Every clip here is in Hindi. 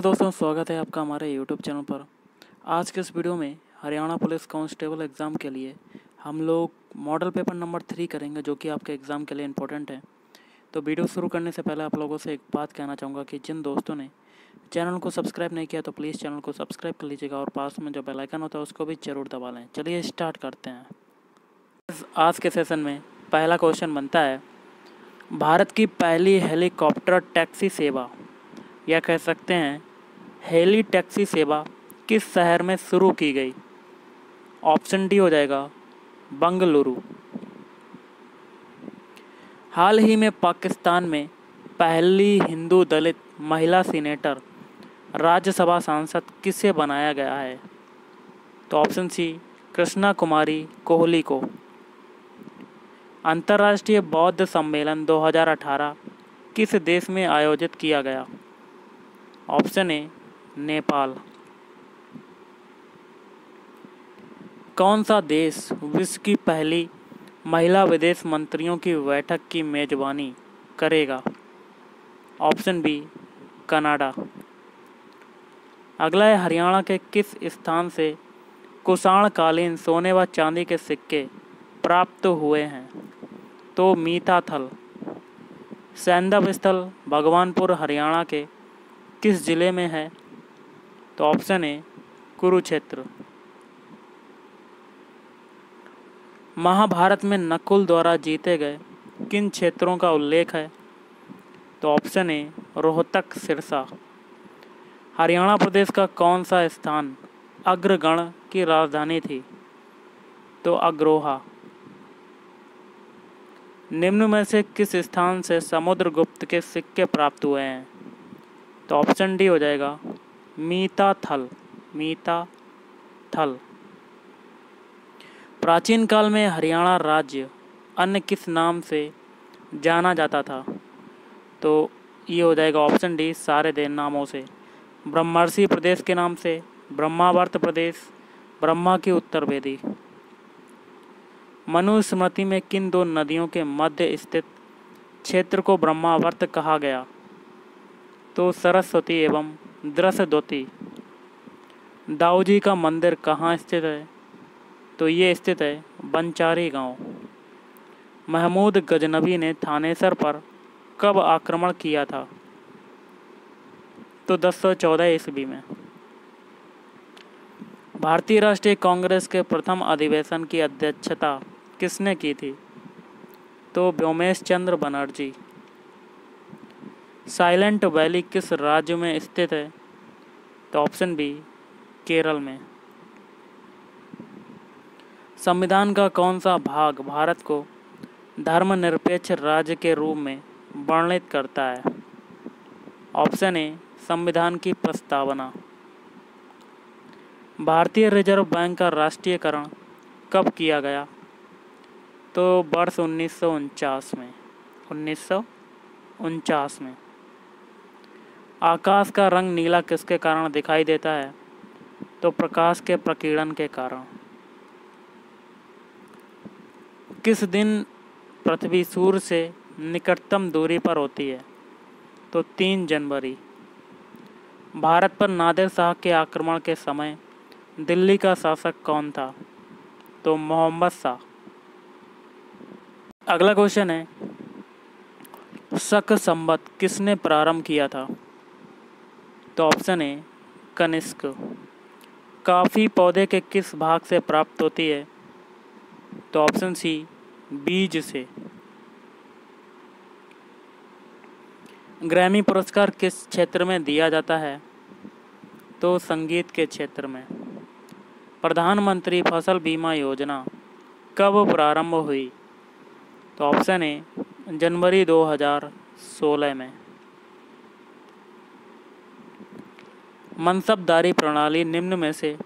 तो दोस्तों, स्वागत है आपका हमारे यूट्यूब चैनल पर। आज के इस वीडियो में हरियाणा पुलिस कांस्टेबल एग्ज़ाम के लिए हम लोग मॉडल पेपर नंबर थ्री करेंगे, जो कि आपके एग्ज़ाम के लिए इम्पोर्टेंट है। तो वीडियो शुरू करने से पहले आप लोगों से एक बात कहना चाहूँगा कि जिन दोस्तों ने चैनल को सब्सक्राइब नहीं किया तो प्लीज़ चैनल को सब्सक्राइब कर लीजिएगा और पास में जो बेलाइकन होता है, उसको भी ज़रूर दबा लें। चलिए स्टार्ट करते हैं। आज के सेशन में पहला क्वेश्चन बनता है, भारत की पहली हेलीकॉप्टर टैक्सी सेवा। या कह सकते हैं हेली टैक्सी सेवा किस शहर में शुरू की गई? ऑप्शन डी हो जाएगा, बंगलुरु। हाल ही में पाकिस्तान में पहली हिंदू दलित महिला सीनेटर राज्यसभा सांसद किसे बनाया गया है? तो ऑप्शन सी, कृष्णा कुमारी कोहली को। अंतर्राष्ट्रीय बौद्ध सम्मेलन 2018 किस देश में आयोजित किया गया? Option A Nepal. कौन सा देश विश्व की पहली महिला विदेश मंत्रियों की बैठक की मेजबानी करेगा? Option B, Canada. अगला है, हरियाणा के किस स्थान से कुषाणकालीन सोने व चांदी के सिक्के प्राप्त हुए हैं? तो मीता थल। सैंदव स्थल भगवानपुर, हरियाणा के किस ज़िले में है? तो ऑप्शन ए कुरुक्षेत्र। महाभारत में नकुल द्वारा जीते गए किन क्षेत्रों का उल्लेख है? तो ऑप्शन ए रोहतक, सिरसा। हरियाणा प्रदेश का कौन सा स्थान अग्रगण की राजधानी थी? तो अग्रोहा। निम्न में से किस स्थान से समुद्रगुप्त के सिक्के प्राप्त हुए हैं? तो ऑप्शन डी हो जाएगा मीता थल मीता थल प्राचीन काल में हरियाणा राज्य अन्य किस नाम से जाना जाता था? तो ये हो जाएगा ऑप्शन डी सारे दे नामों से। ब्रह्मर्षि प्रदेश के नाम से, ब्रह्मावर्त प्रदेश, ब्रह्मा की उत्तर वेदी। मनुस्मृति में किन दो नदियों के मध्य स्थित क्षेत्र को ब्रह्मावर्त कहा गया? तो सरस्वती एवं दृशद्वती दाऊजी का मंदिर कहाँ स्थित है? तो ये स्थित है बंचारी गाँव। महमूद गजनबी ने थानेसर पर कब आक्रमण किया था? तो 1014 ईस्वी में। भारतीय राष्ट्रीय कांग्रेस के प्रथम अधिवेशन की अध्यक्षता किसने की थी? तो व्योमेश चंद्र बनर्जी। साइलेंट वैली किस राज्य में स्थित है? तो ऑप्शन बी, केरल में। संविधान का कौन सा भाग भारत को धर्मनिरपेक्ष राज्य के रूप में वर्णित करता है? ऑप्शन ए, संविधान की प्रस्तावना। भारतीय रिज़र्व बैंक का राष्ट्रीयकरण कब किया गया? तो वर्ष उन्नीस सौ उनचास में। उन्नीस सौ उनचास में। आकाश का रंग नीला किसके कारण दिखाई देता है? तो प्रकाश के प्रकीर्णन के कारण। किस दिन पृथ्वी सूर्य से निकटतम दूरी पर होती है? तो तीन जनवरी। भारत पर नादिर शाह के आक्रमण के समय दिल्ली का शासक कौन था? तो मोहम्मद शाह। अगला क्वेश्चन है, शक संबत किसने प्रारंभ किया था? तो ऑप्शन ए कनिष्क। काफ़ी पौधे के किस भाग से प्राप्त होती है? तो ऑप्शन सी बीज से। ग्रैमी पुरस्कार किस क्षेत्र में दिया जाता है? तो संगीत के क्षेत्र में। प्रधानमंत्री फ़सल बीमा योजना, कब प्रारंभ हुई? तो ऑप्शन ए जनवरी 2016 में। मनसबदारी प्रणाली निम्न में से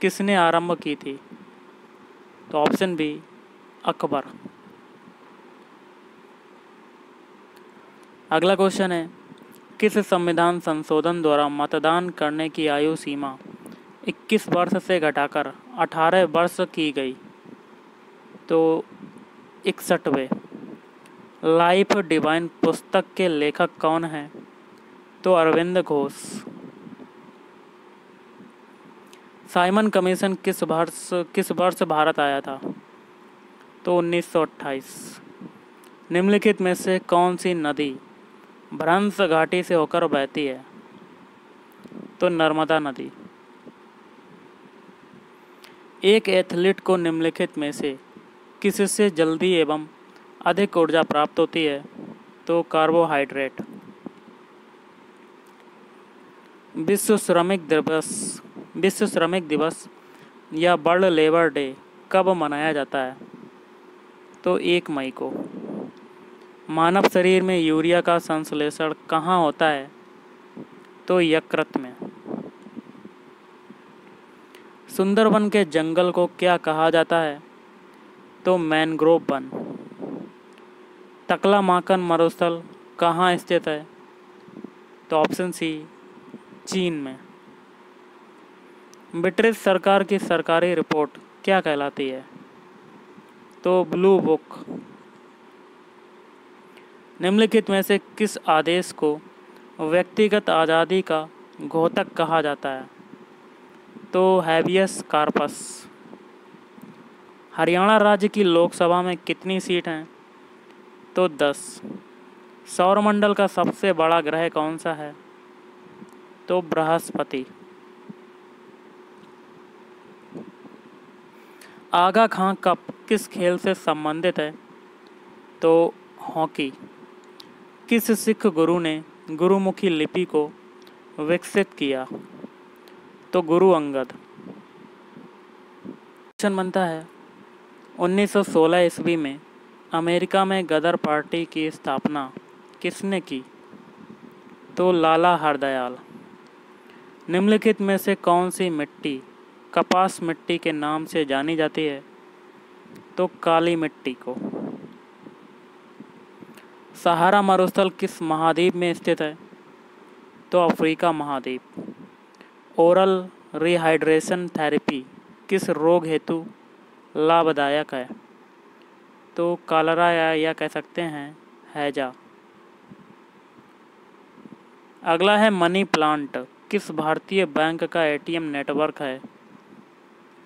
किसने आरंभ की थी? तो ऑप्शन बी अकबर। अगला क्वेश्चन है, किस संविधान संशोधन द्वारा मतदान करने की आयु सीमा 21 वर्ष से घटाकर 18 वर्ष की गई? तो इकसठवें, लाइफ डिवाइन पुस्तक के लेखक कौन हैं? तो अरविंद घोष। साइमन कमीशन किस वर्ष किस वर्ष भारत आया था? तो 1928 निम्नलिखित में से कौन सी नदी भ्रंश घाटी से होकर बहती है? तो नर्मदा नदी। एक एथलीट को निम्नलिखित में से किससे जल्दी एवं अधिक ऊर्जा प्राप्त होती है तो कार्बोहाइड्रेट। विश्व श्रमिक दिवस विश्व श्रमिक दिवस या वर्ल्ड लेबर डे कब मनाया जाता है? तो एक मई को। मानव शरीर में यूरिया का संश्लेषण कहाँ होता है? तो यकृत में। सुंदरबन के जंगल को क्या कहा जाता है? तो मैनग्रोव वन। तकला माकन मरुस्थल कहाँ स्थित है? तो ऑप्शन सी, चीन में। ब्रिटिश सरकार की सरकारी रिपोर्ट क्या कहलाती है? तो ब्लू बुक। निम्नलिखित में से किस आदेश को व्यक्तिगत आज़ादी का घोतक कहा जाता है? तो हैबियस कार्पस। हरियाणा राज्य की लोकसभा में कितनी सीट हैं? तो दस। सौरमंडल का सबसे बड़ा ग्रह कौन सा है? तो बृहस्पति। आगा खां कप किस खेल से संबंधित है? तो हॉकी। किस सिख गुरु ने गुरुमुखी लिपि को विकसित किया? तो गुरु अंगद। क्वेश्चन बनता है 1916 ईस्वी में अमेरिका में गदर पार्टी की स्थापना किसने की? तो लाला हरदयाल। निम्नलिखित में से कौन सी मिट्टी कपास मिट्टी के नाम से जानी जाती है तो काली मिट्टी को। सहारा मरुस्थल किस महाद्वीप में स्थित है? तो अफ्रीका महाद्वीप। ओरल रिहाइड्रेशन थेरेपी किस रोग हेतु लाभदायक है? तो कालरा या, या कह सकते हैं हैजा। अगला है मनी प्लांट। किस भारतीय बैंक का एटीएम नेटवर्क है?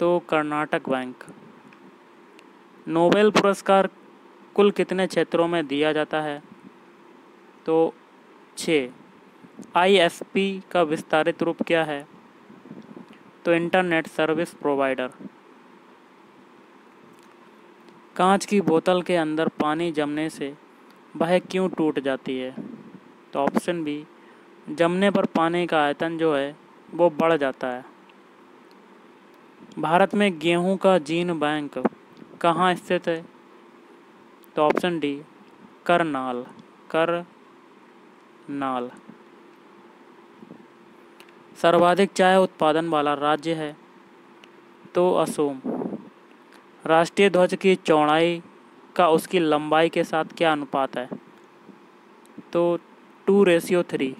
तो कर्नाटक बैंक। नोबेल पुरस्कार कुल कितने क्षेत्रों में दिया जाता है? तो छः। आईएसपी का विस्तारित रूप क्या है? तो इंटरनेट सर्विस प्रोवाइडर। कांच की बोतल के अंदर पानी जमने से वह क्यों टूट जाती है? तो ऑप्शन बी, जमने पर पानी का आयतन जो है, वो बढ़ जाता है। भारत में गेहूँ का जीन बैंक कहाँ स्थित है? तो ऑप्शन डी करनाल कर नाल सर्वाधिक चाय उत्पादन वाला राज्य है तो असोम। राष्ट्रीय ध्वज की चौड़ाई का उसकी लंबाई के साथ क्या अनुपात है? तो two ratio three.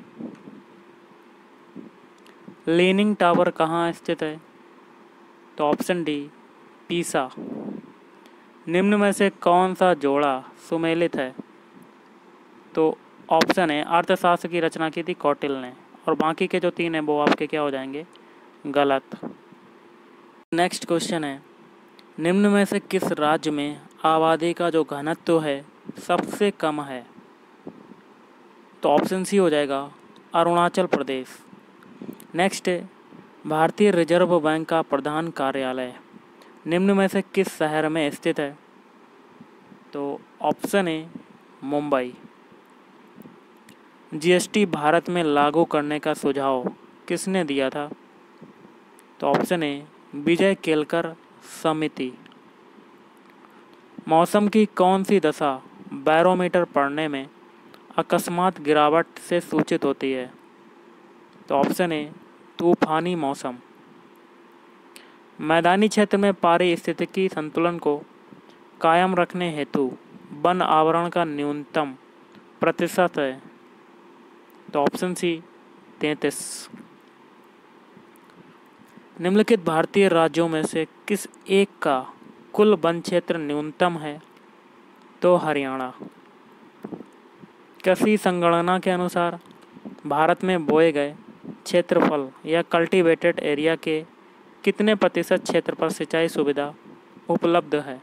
Leaning tower कहाँ स्थित है? तो ऑप्शन डी पीसा निम्न में से कौन सा जोड़ा सुमेलित है? तो ऑप्शन है अर्थशास्त्र की रचना की थी कौटिल ने। और बाकी के जो तीन हैं, वो आपके क्या हो जाएँगे? गलत। नेक्स्ट क्वेश्चन है। निम्न में से किस राज्य में आबादी का जो घनत्व है, सबसे कम है? तो ऑप्शन सी हो जाएगा अरुणाचल प्रदेश। नेक्स्ट भारतीय रिज़र्व बैंक का प्रधान कार्यालय। निम्न में से किस शहर में स्थित है? तो option A, Mumbai. GST Bharat में लागू करने का सुझाव किसने दिया था? तो ऑप्शन ए, विजय केलकर समिति। मौसम की कौन सी दशा बैरोमीटर पढ़ने में अकस्मात गिरावट से सूचित होती है? तो ऑप्शन ए तूफानी मौसम। मैदानी क्षेत्र में पारिस्थितिकी संतुलन को कायम रखने हेतु वन आवरण का न्यूनतम प्रतिशत है। तो ऑप्शन सी, तैतीस। निम्नलिखित भारतीय राज्यों में से किस एक का कुल वन क्षेत्र न्यूनतम है? तो हरियाणा। कृषि संगणना के अनुसार भारत में बोए गए क्षेत्रफल या कल्टीवेटेड एरिया के कितने प्रतिशत क्षेत्र पर सिंचाई सुविधा उपलब्ध है?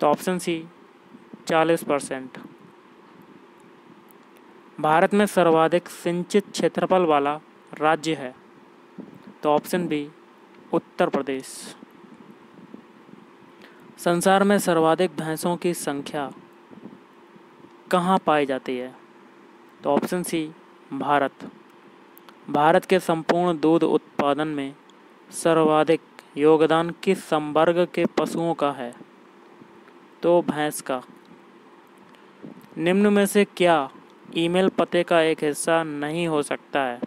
तो ऑप्शन सी चालीस परसेंट। भारत में सर्वाधिक सिंचित क्षेत्रफल वाला राज्य है तो ऑप्शन बी उत्तर प्रदेश। संसार में सर्वाधिक भैंसों की संख्या कहाँ पाई जाती है? तो ऑप्शन सी भारत। भारत के संपूर्ण दूध उत्पादन में सर्वाधिक योगदान किस संवर्ग के पशुओं का है? तो भैंस का। निम्न में से क्या ईमेल पते का एक हिस्सा नहीं हो सकता है?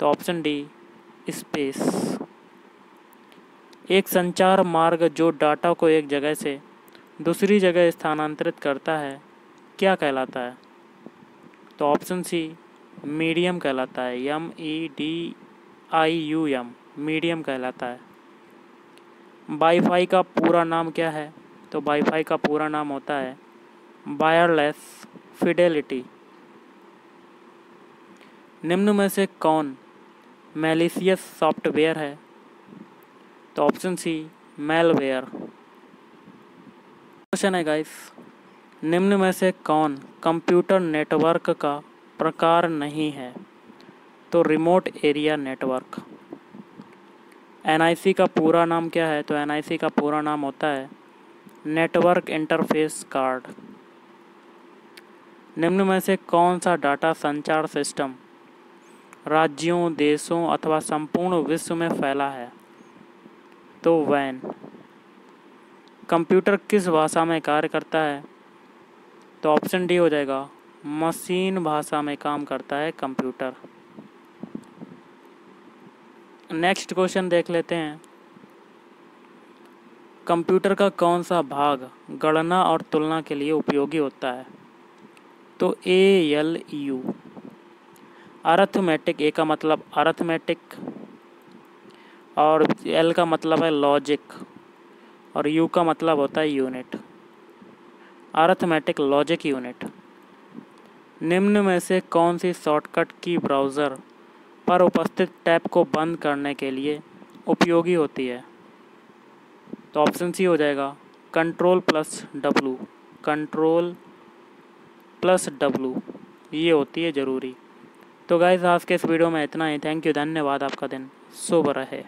तो ऑप्शन डी, स्पेस। एक संचार मार्ग जो डाटा को एक जगह से दूसरी जगह स्थानांतरित करता है, क्या कहलाता है? तो ऑप्शन सी मीडियम कहलाता है M E, D, I, U M medium कहलाता है। वाईफाई का पूरा नाम क्या है? तो वाईफाई का पूरा नाम होता है वायरलेस फिडेलिटी। निम्न में से कौन मेलिसियस सॉफ्टवेयर है? तो ऑप्शन सी, मेलवेयर। क्वेश्चन है गाइस, निम्न में से कौन कंप्यूटर नेटवर्क का प्रकार नहीं है तो रिमोट एरिया नेटवर्क एनआईसी का पूरा नाम क्या है? तो एनआईसी का पूरा नाम होता है नेटवर्क इंटरफेस कार्ड निम्न में से कौन सा डाटा संचार सिस्टम राज्यों, देशों अथवा संपूर्ण विश्व में फैला है? तो वैन कंप्यूटर किस भाषा में कार्य करता है? तो ऑप्शन डी हो जाएगा। मशीन भाषा में काम करता है कंप्यूटर। नेक्स्ट क्वेश्चन देख लेते हैं। कंप्यूटर का कौन सा भाग गणना और तुलना के लिए उपयोगी होता है? तो A L U arithmetic A का मतलब अरथमेटिक और एल का मतलब है लॉजिक और यू का मतलब होता है यूनिट अरथमेटिक लॉजिक यूनिट निम्न में से कौन सी शॉर्टकट की ब्राउज़र पर उपस्थित टैब को बंद करने के लिए उपयोगी होती है? तो ऑप्शन सी हो जाएगा control plus W. Control plus W, ये होती है ज़रूरी। तो गाइज़ आज के इस वीडियो में इतना ही। थैंक यू, धन्यवाद आपका दिन। शुभ रहे।